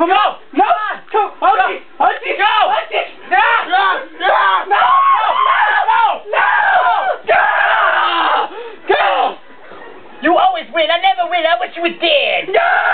Come Go! on! No! Come! Hold it! Hold it! Go! Hold it! No! No! No! No! No! No! Go! Go! You always win. I never win. I wish you were dead. No!